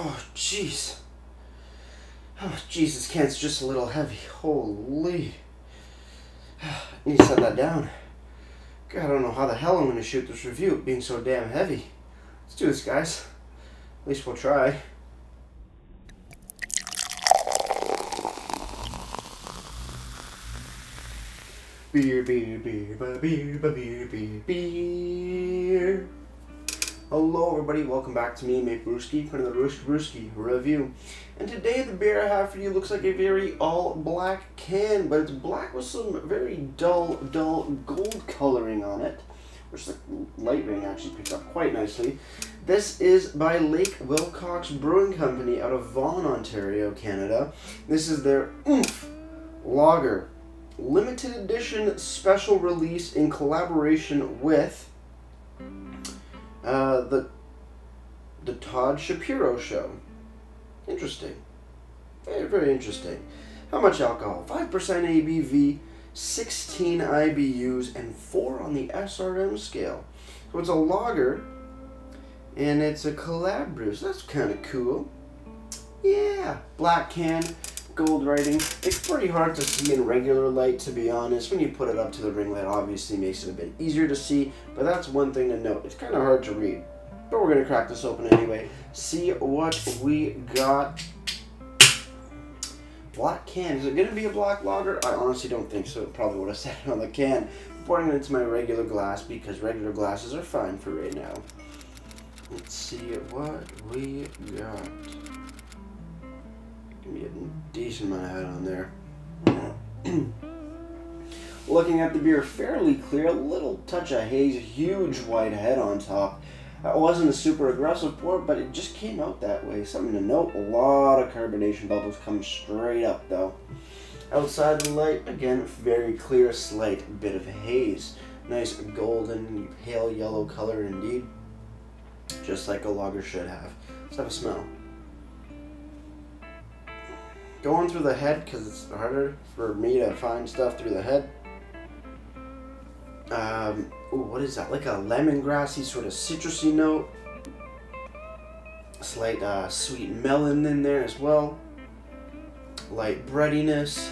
Oh, jeez. Oh, Jesus, can's just a little heavy. Holy. I need to set that down. God, I don't know how the hell I'm going to shoot this review being so damn heavy. Let's do this, guys. At least we'll try. Beer, beer, beer, beer, beer, beer, beer, beer. Hello, everybody. Welcome back to me, Maple Ruski, for another Ruski Brewski review. And today, the beer I have for you looks like a very all black can, but it's black with some very dull, dull gold coloring on it, which the light ring actually picked up quite nicely. This is by Lake Wilcox Brewing Company out of Vaughan, Ontario, Canada. This is their Oomph Lager limited edition special release in collaboration with uh, the the Todd Shapiro Show. Interesting. Very, very interesting. How much alcohol? 5% ABV, 16 IBUs, and 4 on the SRM scale. So it's a lager, and it's a collab brew, so that's kind of cool. Yeah, black can, gold writing. It's pretty hard to see in regular light, to be honest. When you put it up to the ring light, obviously makes it a bit easier to see, but that's one thing to note. It's kind of hard to read, but we're going to crack this open anyway. See what we got. Black can. Is it going to be a black lager? I honestly don't think so. It probably would have said it on the can. I'm pouring it into my regular glass because regular glasses are fine for right now. Let's see what we got be a decent amount of head on there. Looking at the beer, fairly clear, a little touch of haze, huge white head on top. It wasn't a super aggressive pour, but it just came out that way. Something to note, a lot of carbonation bubbles come straight up though. Outside the light, again, very clear, slight bit of haze. Nice golden, pale yellow color indeed. Just like a lager should have. Let's have a smell going through the head because it's harder for me to find stuff through the head. Um, ooh, what is that? Like a lemongrassy sort of citrusy note. Slight uh, sweet melon in there as well. Light breadiness.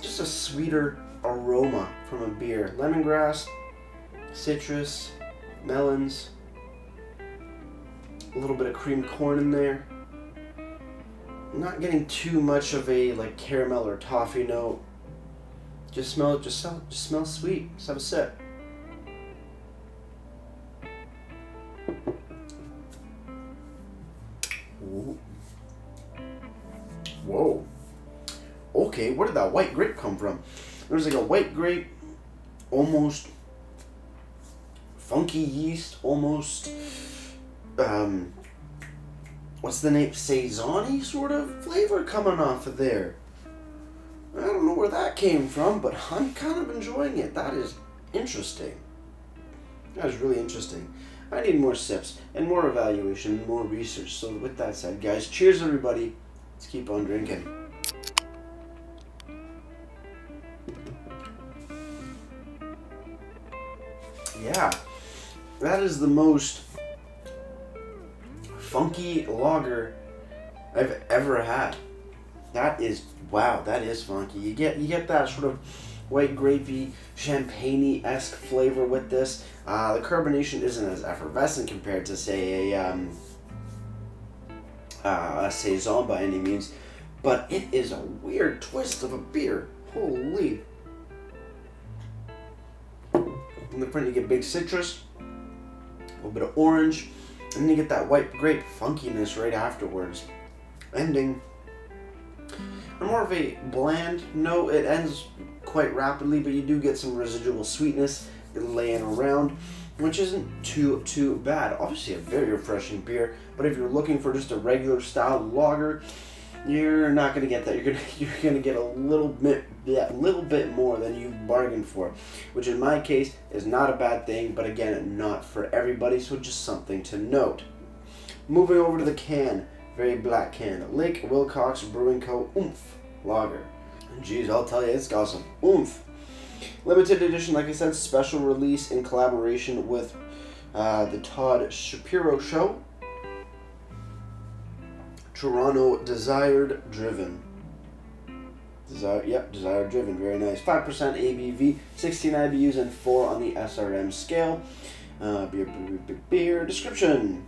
Just a sweeter aroma from a beer. Lemongrass, citrus, melons. A little bit of cream corn in there not getting too much of a like caramel or toffee note. Just smell. Just smell. Just smells sweet. Just have a sip. Whoa. Okay, where did that white grape come from? There's like a white grape, almost funky yeast, almost um, what's the name, saison sort of flavor coming off of there. I don't know where that came from, but I'm kind of enjoying it. That is interesting. That is really interesting. I need more sips and more evaluation, more research. So with that said, guys, cheers everybody. Let's keep on drinking. Yeah, that is the most funky lager I've ever had. That is wow, that is funky. You get you get that sort of white grapey, champagne esque flavor with this. Uh, the carbonation isn't as effervescent compared to say a um, uh, a saison by any means, but it is a weird twist of a beer. Holy! In the front you get big citrus, a little bit of orange, and you get that white grape funkiness right afterwards. Ending more of a bland note. It ends quite rapidly, but you do get some residual sweetness laying around, which isn't too too bad. Obviously, a very refreshing beer. But if you're looking for just a regular style lager, you're not gonna get that. You're gonna you're gonna get a little bit yeah, little bit more than you bargained for, which in my case is not a bad thing. But again, not for everybody. So just something to note. Moving over to the can, very black can. Lake Wilcox Brewing Co. Oomph Lager. Jeez, I'll tell you, it's got some oomph. Limited edition, like I said, special release in collaboration with uh, the Todd Shapiro Show. Toronto Desired Driven. Desire, yep, Desire Driven, very nice. 5% ABV, 16 IBUs, and 4 on the SRM scale. Uh, beer, beer, beer, beer. Description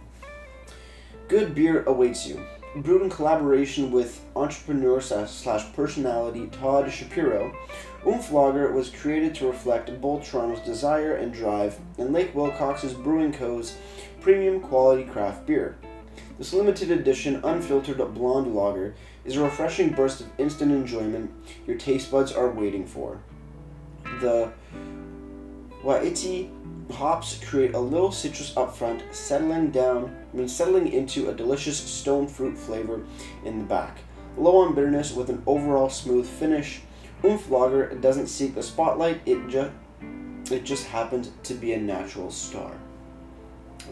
Good beer awaits you. Brewed in collaboration with entrepreneur slash personality Todd Shapiro, Oomph Lager was created to reflect both Toronto's desire and drive and Lake Wilcox's Brewing Co.'s premium quality craft beer. This limited edition unfiltered blonde lager is a refreshing burst of instant enjoyment your taste buds are waiting for. The Wai-iti hops create a little citrus up front, settling down, I mean settling into a delicious stone fruit flavor in the back. Low on bitterness with an overall smooth finish. Oomph Lager doesn't seek the spotlight, it just it just happens to be a natural star.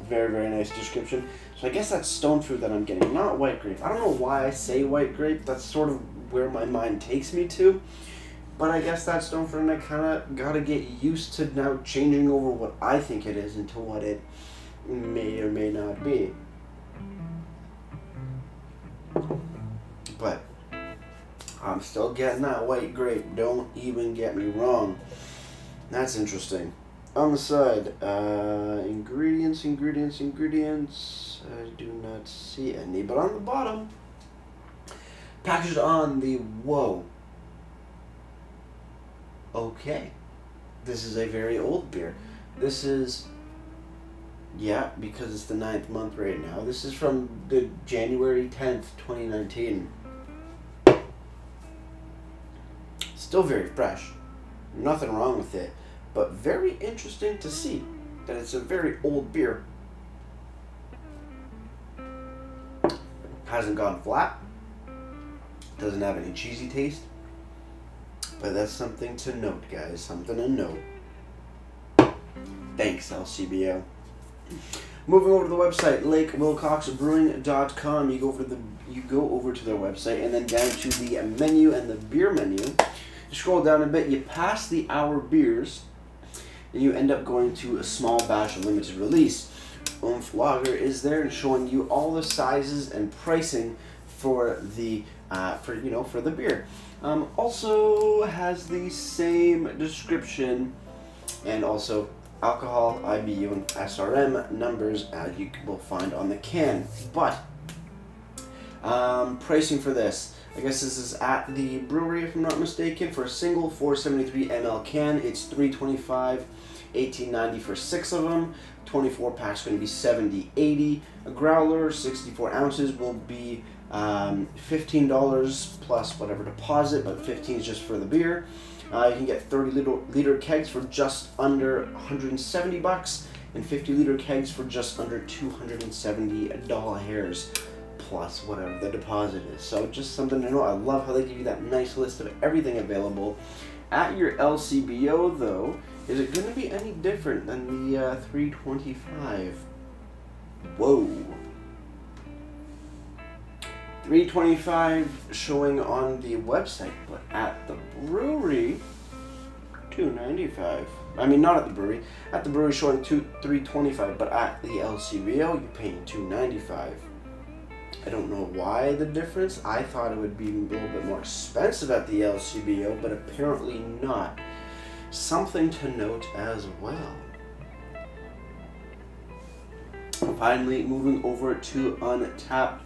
Very, very nice description. So I guess that's stone fruit that I'm getting, not white grape. I don't know why I say white grape. That's sort of where my mind takes me to. But I guess that's stone fruit, and I kind of got to get used to now changing over what I think it is into what it may or may not be. But I'm still getting that white grape. Don't even get me wrong. That's interesting on the side, uh, ingredients, ingredients, ingredients. I do not see any, but on the bottom, packaged on the whoa. Okay, this is a very old beer. This is, yeah, because it's the ninth month right now. This is from the January tenth, twenty nineteen. Still very fresh. Nothing wrong with it but very interesting to see that it's a very old beer. Hasn't gone flat. Doesn't have any cheesy taste. But that's something to note, guys. Something to note. Thanks, LCBO. Moving over to the website, lakewilcoxbrewing.com. You go over to the you go over to their website and then down to the menu and the beer menu. You scroll down a bit, you pass the hour beers and you end up going to a small batch of limited release. Oomph Lager is there and showing you all the sizes and pricing for the uh, for you know for the beer. Um, also has the same description and also alcohol, IBU, and SRM numbers as you will find on the can. But um, pricing for this. I guess this is at the brewery, if I'm not mistaken. For a single 473 ml can, it's 325 1890 for six of them. 24 packs going to be 70 80 A growler, 64 ounces, will be um, $15 plus whatever deposit, but 15 is just for the beer. Uh, you can get 30 liter, liter kegs for just under 170 bucks and 50 liter kegs for just under 270 dollars plus whatever the deposit is. So just something to know. I love how they give you that nice list of everything available. At your LCBO though, is it going to be any different than the uh, 325? Whoa. 325 showing on the website, but at the brewery, 295. I mean, not at the brewery. At the brewery showing two, 325, but at the LCBO, you're paying 295. I don't know why the difference. I thought it would be a little bit more expensive at the LCBO, but apparently not something to note as well. Finally, moving over to Untappd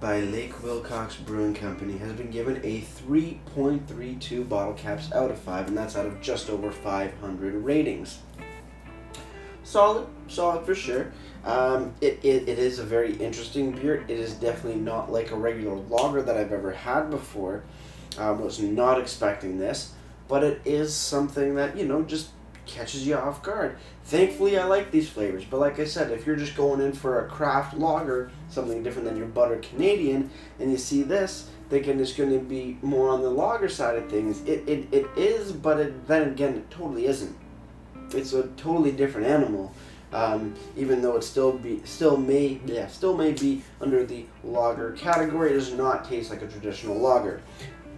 by Lake Wilcox Brewing Company has been given a 3.32 bottle caps out of 5, and that's out of just over 500 ratings. Solid, solid for sure. Um, it, it, it is a very interesting beer. It is definitely not like a regular lager that I've ever had before. Um, was not expecting this, but it is something that you know just catches you off guard. Thankfully, I like these flavors, but like I said, if you're just going in for a craft lager, something different than your butter Canadian, and you see this, thinking it's going to be more on the lager side of things, it, it, it is, but it, then again, it totally isn't it's a totally different animal. Um, even though it still be still may yeah still may be under the lager category, it does not taste like a traditional lager.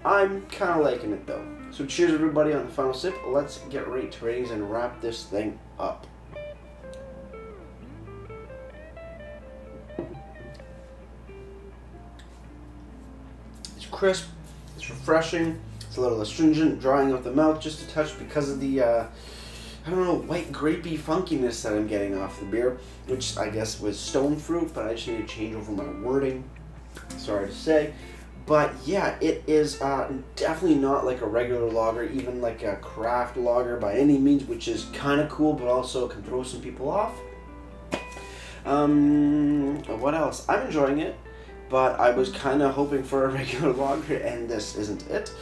I'm kind of liking it though. So cheers everybody on the final sip. Let's get right to ratings and wrap this thing up. It's crisp. It's refreshing. It's a little astringent, drying of the mouth just a touch because of the. Uh, I don't know, white grapey funkiness that I'm getting off the beer, which I guess was stone fruit, but I just need to change over my wording. Sorry to say. But yeah, it is uh, definitely not like a regular lager, even like a craft lager by any means, which is kind of cool, but also can throw some people off. Um, what else? I'm enjoying it, but I was kind of hoping for a regular lager, and this isn't it.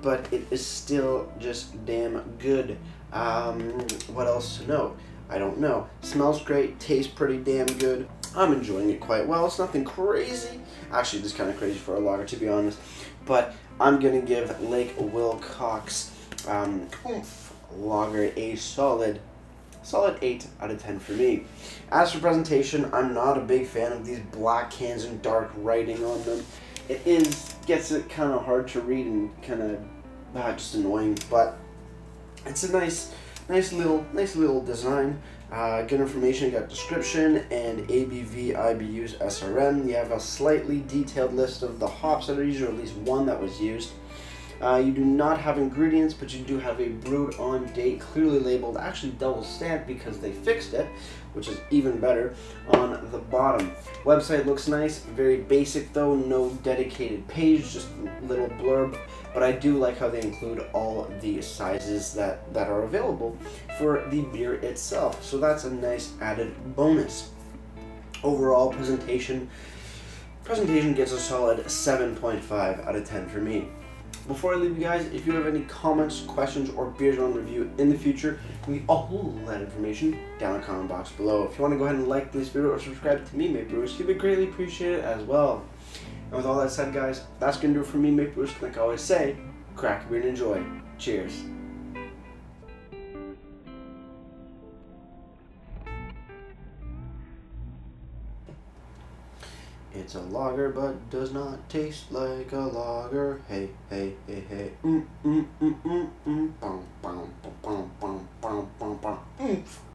But it is still just damn good. Um, what else to know? I don't know. Smells great, tastes pretty damn good. I'm enjoying it quite well. It's nothing crazy. Actually, this is kind of crazy for a lager, to be honest. But I'm going to give Lake Wilcox um, lager a solid solid 8 out of 10 for me. As for presentation, I'm not a big fan of these black cans and dark writing on them. It is, gets it kind of hard to read and kind of uh, just annoying, but it's a nice, nice little, nice little design. Uh, good information, you got description and ABV, IBUs, SRM. You have a slightly detailed list of the hops that are used, or at least one that was used. Uh, you do not have ingredients, but you do have a brewed on date, clearly labeled, actually double stamped because they fixed it, which is even better, on the bottom. Website looks nice, very basic though, no dedicated page, just a little blurb, but I do like how they include all the sizes that, that are available for the beer itself. So that's a nice added bonus. Overall presentation, presentation gets a solid 7.5 out of 10 for me. Before I leave you guys, if you have any comments, questions, or beers on review in the future, leave all that information down in the comment box below. If you want to go ahead and like this video or subscribe to me, Maple Ruski, you would greatly appreciate it as well. And with all that said, guys, that's going to do it for me, Maple Ruski. Like I always say, crack a beer and enjoy. Cheers. It's a lager, but does not taste like a lager. Hey, hey, hey, hey. Mm, mm, mm, mm, mm. Bum, bum, bum, bum, bum, bum, bum, bum. Mm.